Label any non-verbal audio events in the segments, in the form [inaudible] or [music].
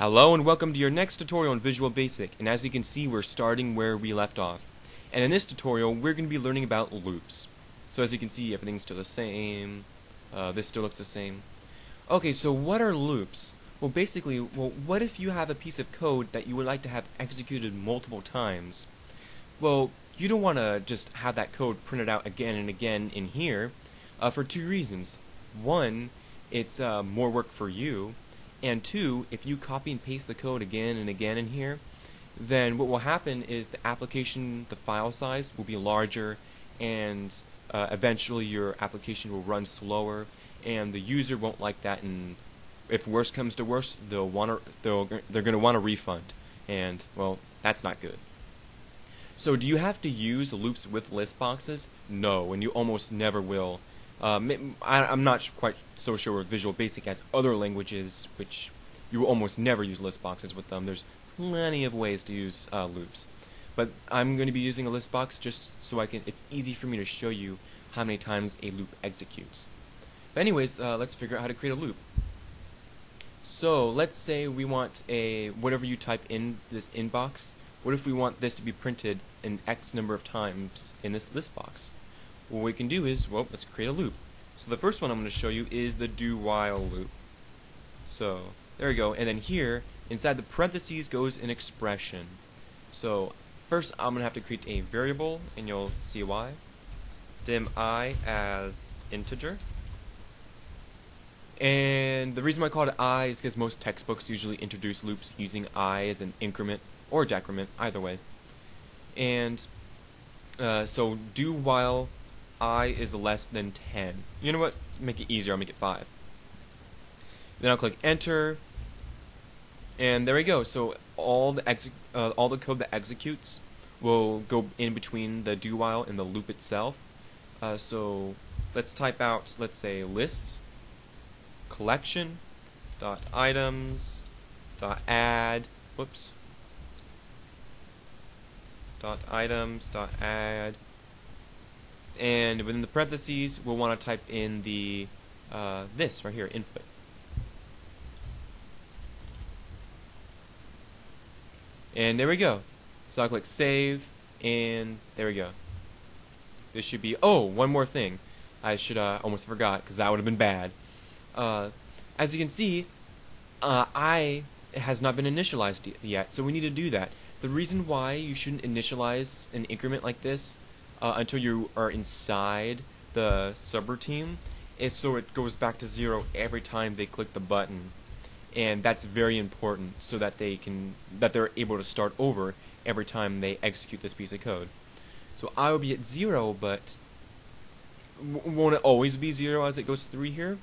Hello and welcome to your next tutorial on Visual Basic and as you can see we're starting where we left off. And in this tutorial we're going to be learning about loops. So as you can see everything's still the same, uh, this still looks the same. Okay so what are loops? Well basically, well what if you have a piece of code that you would like to have executed multiple times? Well you don't want to just have that code printed out again and again in here uh, for two reasons. One, it's uh, more work for you and two, if you copy and paste the code again and again in here, then what will happen is the application, the file size will be larger and uh, eventually your application will run slower and the user won't like that and if worse comes to worse, they'll want they'll they're going to want a refund and well, that's not good. So do you have to use loops with list boxes? No, and you almost never will. Um, I, am not quite so sure with Visual Basic has other languages which you almost never use list boxes with them. There's plenty of ways to use uh, loops. But I'm going to be using a list box just so I can. It's easy for me to show you how many times a loop executes. But anyways, uh, let's figure out how to create a loop. So let's say we want a whatever you type in this inbox. What if we want this to be printed an X number of times in this list box? What we can do is, well, let's create a loop. So the first one I'm going to show you is the do while loop. So there we go. And then here, inside the parentheses goes an expression. So first I'm going to have to create a variable, and you'll see why. dim i as integer. And the reason why I call it i is because most textbooks usually introduce loops using i as an increment or decrement, either way. And uh, so do while i is less than 10. You know what? Make it easier. I'll make it 5. Then I'll click enter. And there we go. So all the uh, all the code that executes will go in between the do while and the loop itself. Uh, so let's type out, let's say, list collection dot items dot add whoops dot items dot add and within the parentheses we'll want to type in the uh, this right here input. And there we go. So I'll click save and there we go. This should be oh one more thing. I should uh, almost forgot because that would have been bad. Uh, as you can see uh, I has not been initialized yet so we need to do that. The reason why you shouldn't initialize an increment like this uh, until you are inside the subroutine, and so it goes back to zero every time they click the button, and that's very important so that they can that they're able to start over every time they execute this piece of code. So I will be at zero, but won't it always be zero as it goes through here?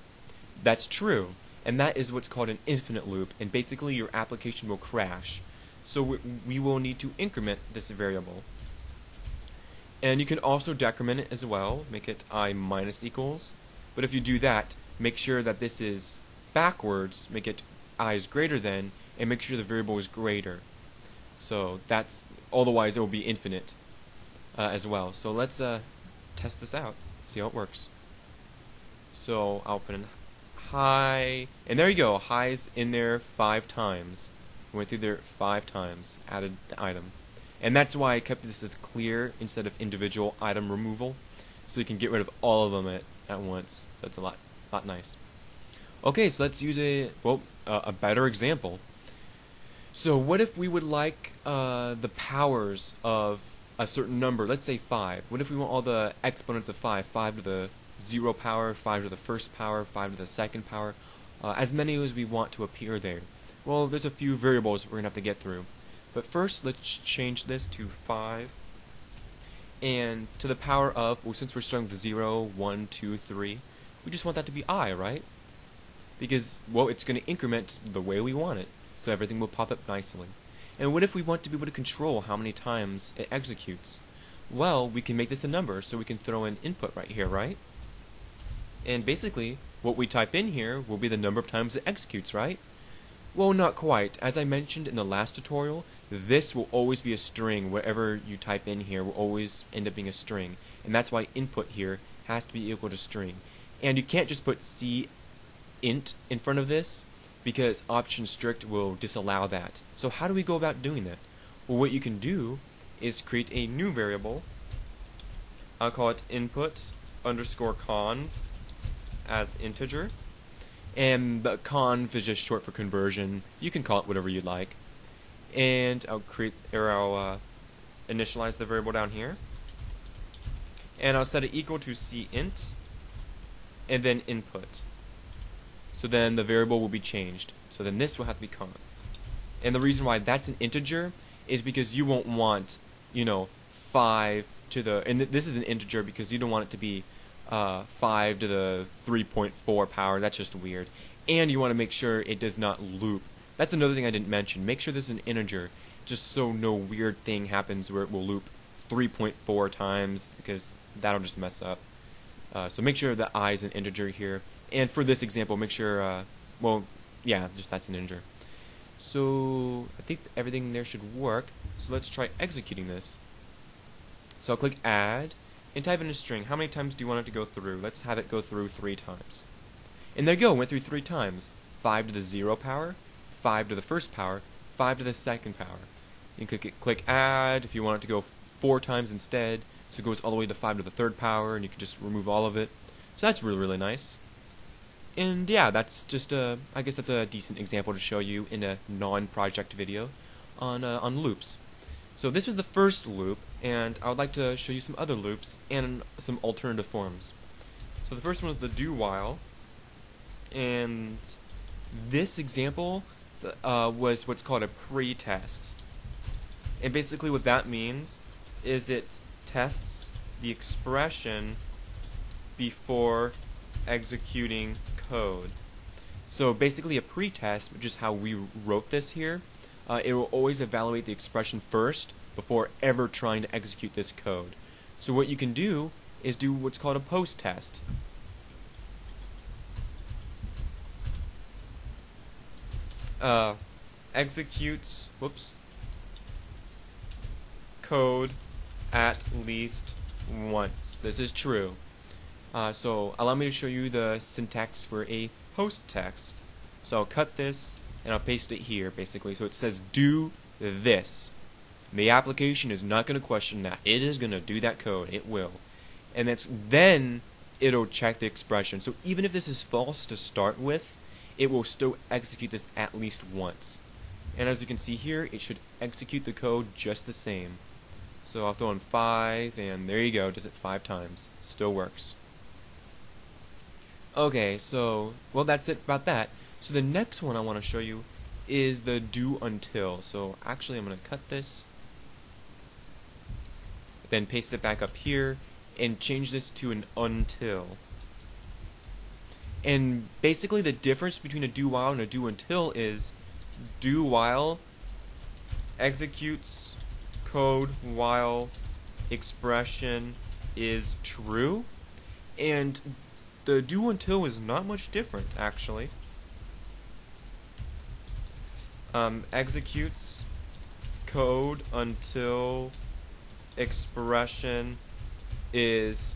That's true, and that is what's called an infinite loop, and basically your application will crash. So we will need to increment this variable. And you can also decrement it as well, make it i minus equals. But if you do that, make sure that this is backwards, make it i is greater than, and make sure the variable is greater. So that's, otherwise it will be infinite uh, as well. So let's uh, test this out, see how it works. So I'll put in hi, and there you go, hi's in there five times. Went through there five times, added the item. And that's why I kept this as clear instead of individual item removal. So you can get rid of all of them at, at once. So that's a lot, lot nice. Okay, so let's use a, well, uh, a better example. So what if we would like uh, the powers of a certain number, let's say 5. What if we want all the exponents of 5? 5 to the 0 power, 5 to the first power, 5 to the second power, uh, as many as we want to appear there. Well, there's a few variables we're going to have to get through. But first, let's change this to 5. And to the power of, well, since we're starting with 0, 1, 2, 3, we just want that to be i, right? Because, well, it's going to increment the way we want it, so everything will pop up nicely. And what if we want to be able to control how many times it executes? Well, we can make this a number, so we can throw in input right here, right? And basically, what we type in here will be the number of times it executes, right? Well, not quite. As I mentioned in the last tutorial, this will always be a string. Whatever you type in here will always end up being a string. And that's why input here has to be equal to string. And you can't just put c int in front of this because option strict will disallow that. So how do we go about doing that? Well, what you can do is create a new variable. I'll call it input underscore conv as integer. And the conv is just short for conversion. You can call it whatever you'd like. And I'll create, or I'll uh, initialize the variable down here. And I'll set it equal to cint, and then input. So then the variable will be changed. So then this will have to be conv. And the reason why that's an integer is because you won't want, you know, 5 to the, and th this is an integer because you don't want it to be uh, 5 to the 3.4 power. That's just weird. And you want to make sure it does not loop. That's another thing I didn't mention. Make sure this is an integer, just so no weird thing happens where it will loop 3.4 times, because that'll just mess up. Uh, so make sure the i is an integer here. And for this example, make sure, uh, well, yeah, just that's an integer. So I think everything there should work. So let's try executing this. So I'll click add and type in a string. How many times do you want it to go through? Let's have it go through three times. And there you go, went through three times. 5 to the 0 power, 5 to the first power, 5 to the second power. You can click, click add if you want it to go four times instead. So it goes all the way to 5 to the third power, and you can just remove all of it. So that's really, really nice. And yeah, that's just a, I guess that's a decent example to show you in a non-project video on, uh, on loops. So this was the first loop, and I would like to show you some other loops and some alternative forms. So the first one is the do while, and this example uh, was what's called a pre-test. And basically what that means is it tests the expression before executing code. So basically a pretest, which is how we wrote this here, uh, it will always evaluate the expression first before ever trying to execute this code. So what you can do is do what's called a post test. Uh, executes, whoops, code at least once. This is true. Uh, so allow me to show you the syntax for a post test. So I'll cut this and I'll paste it here basically. So it says do this. The application is not going to question that. It is going to do that code. It will. And that's then it'll check the expression. So even if this is false to start with, it will still execute this at least once. And as you can see here, it should execute the code just the same. So I'll throw in 5, and there you go, does it 5 times. Still works. Okay, so, well that's it about that. So the next one I want to show you is the do until. So actually I'm going to cut this, then paste it back up here, and change this to an until. And basically the difference between a do while and a do until is do while executes code while expression is true. And the do until is not much different actually. Um, executes code until expression is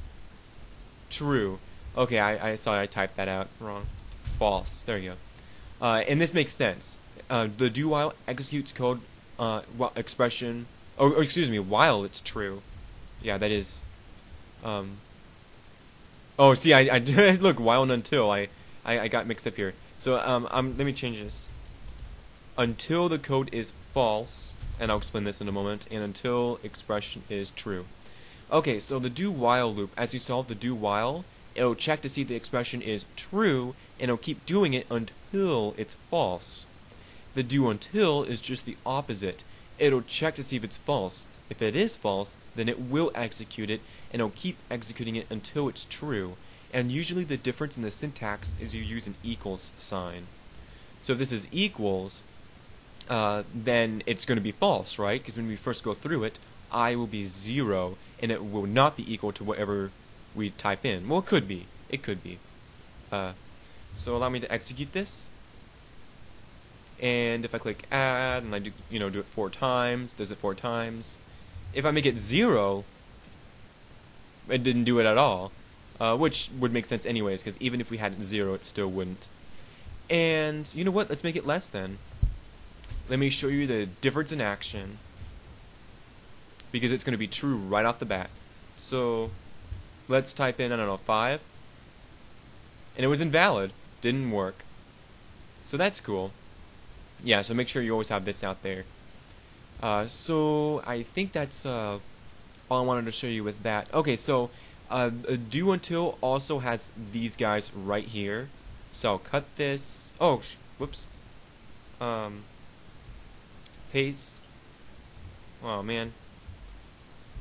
true okay I, I sorry I typed that out wrong false there you go uh, and this makes sense uh, the do while executes code uh, expression or, or, excuse me while it's true yeah that is um, Oh, see, I, I [laughs] look while and until I, I, I got mixed up here. So um, um, let me change this. Until the code is false, and I'll explain this in a moment, and until expression is true. Okay, so the do while loop, as you solve the do while, it'll check to see if the expression is true, and it'll keep doing it until it's false. The do until is just the opposite it'll check to see if it's false. If it is false, then it will execute it, and it'll keep executing it until it's true. And usually the difference in the syntax is you use an equals sign. So if this is equals, uh, then it's going to be false, right? Because when we first go through it, i will be 0, and it will not be equal to whatever we type in. Well, it could be. It could be. Uh, so allow me to execute this and if I click add and I do you know do it four times, does it four times. If I make it zero, it didn't do it at all, uh, which would make sense anyways because even if we had it zero, it still wouldn't. And you know what? Let's make it less then. Let me show you the difference in action. Because it's going to be true right off the bat. So let's type in, I don't know, 5. And it was invalid. Didn't work. So that's cool. Yeah, so make sure you always have this out there. Uh, so I think that's uh, all I wanted to show you with that. Okay, so uh, do until also has these guys right here. So I'll cut this. Oh, whoops. Um, paste. Oh man.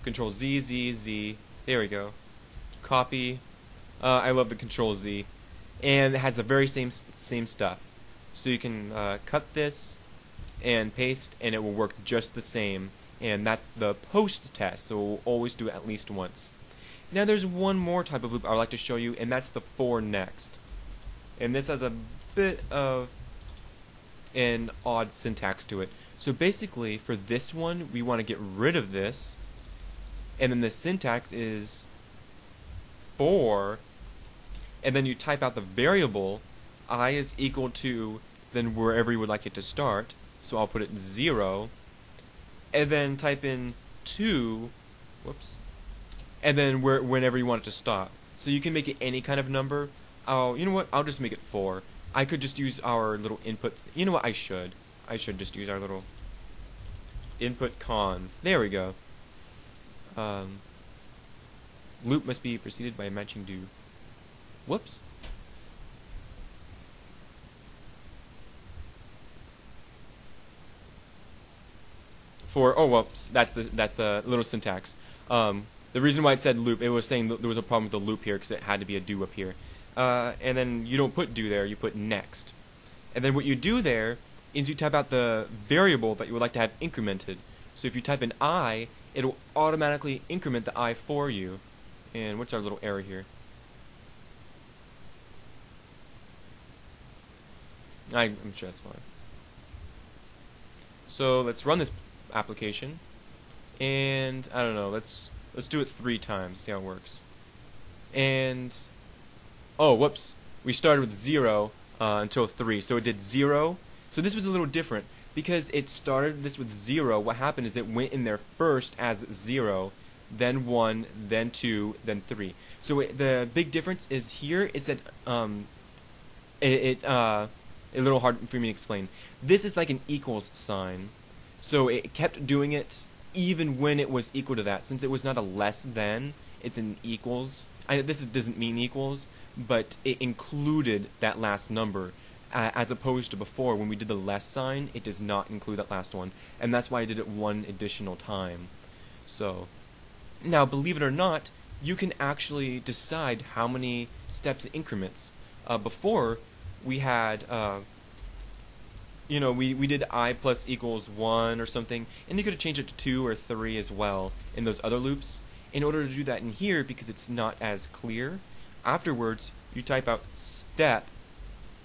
Control Z, Z, Z. There we go. Copy. Uh, I love the Control Z, and it has the very same same stuff. So you can uh, cut this and paste, and it will work just the same. And that's the post test. So we'll always do it at least once. Now there's one more type of loop I would like to show you, and that's the for next. And this has a bit of an odd syntax to it. So basically, for this one, we want to get rid of this, and then the syntax is for, and then you type out the variable, i is equal to, then wherever you would like it to start, so I'll put it 0, and then type in 2, whoops, and then where, whenever you want it to stop. So you can make it any kind of number. Oh, you know what? I'll just make it 4. I could just use our little input. You know what? I should. I should just use our little input conv. There we go. Um, loop must be preceded by a matching do. Whoops. For oh well, that's the that's the little syntax. Um, the reason why it said loop, it was saying there was a problem with the loop here because it had to be a do up here. Uh, and then you don't put do there, you put next. And then what you do there is you type out the variable that you would like to have incremented. So if you type in i, it'll automatically increment the i for you. And what's our little error here? I'm sure that's fine. So let's run this application. And I don't know, let's Let's do it three times, see how it works. And, oh, whoops. We started with 0 uh, until 3. So it did 0. So this was a little different. Because it started this with 0, what happened is it went in there first as 0, then 1, then 2, then 3. So it, the big difference is here it's at, um, it, it uh, a little hard for me to explain. This is like an equals sign. So it kept doing it even when it was equal to that, since it was not a less than, it's an equals. I, this is, doesn't mean equals, but it included that last number, uh, as opposed to before when we did the less sign, it does not include that last one, and that's why I did it one additional time. So, now believe it or not, you can actually decide how many steps increments. Uh, before, we had uh, you know, we, we did i plus equals 1 or something, and you could have changed it to 2 or 3 as well in those other loops. In order to do that in here, because it's not as clear, afterwards you type out step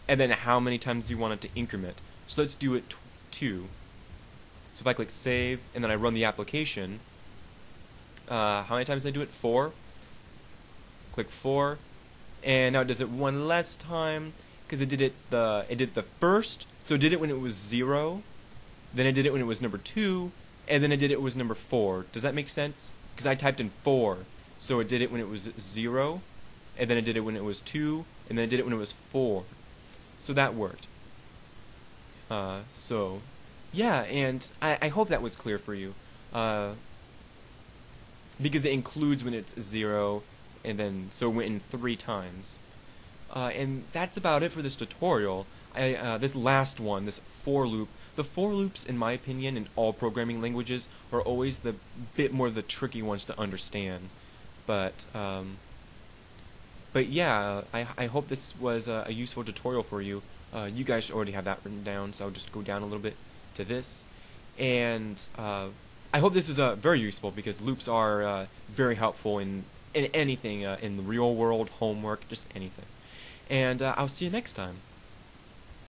and then how many times you want it to increment. So let's do it 2. So if I click save and then I run the application, uh, how many times did I do it? 4. Click 4. And now it does it one less time because it did it the it did the first so it did it when it was zero, then it did it when it was number two, and then it did it was number four. Does that make sense? Because I typed in four, so it did it when it was zero, and then it did it when it was two, and then it did it when it was four. So that worked. Uh, so, yeah, and I, I hope that was clear for you. Uh, because it includes when it's zero, and then so it went in three times. Uh, and that's about it for this tutorial. I, uh, this last one, this for loop, the for loops, in my opinion, in all programming languages, are always the bit more the tricky ones to understand. But um, but yeah, I, I hope this was a, a useful tutorial for you. Uh, you guys already have that written down, so I'll just go down a little bit to this. And uh, I hope this was uh, very useful because loops are uh, very helpful in, in anything, uh, in the real world, homework, just anything. And uh, I'll see you next time.